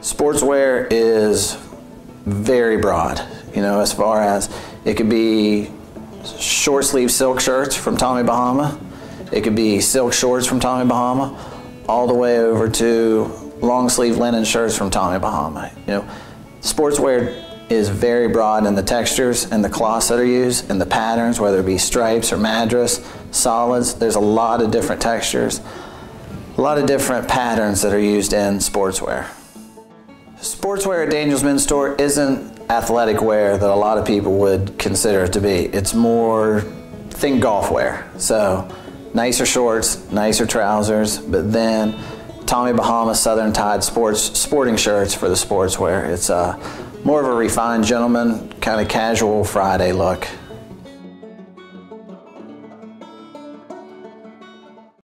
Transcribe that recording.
Sportswear is very broad, you know, as far as it could be short sleeve silk shirts from Tommy Bahama, it could be silk shorts from Tommy Bahama, all the way over to long sleeve linen shirts from Tommy Bahama. You know, sportswear is very broad in the textures and the cloths that are used and the patterns, whether it be stripes or madras, solids. There's a lot of different textures, a lot of different patterns that are used in sportswear. Sportswear at Daniel's Men's Store isn't athletic wear that a lot of people would consider it to be. It's more think golf wear. So nicer shorts, nicer trousers, but then Tommy Bahama Southern Tide sports sporting shirts for the sportswear. It's uh, more of a refined gentleman, kind of casual Friday look.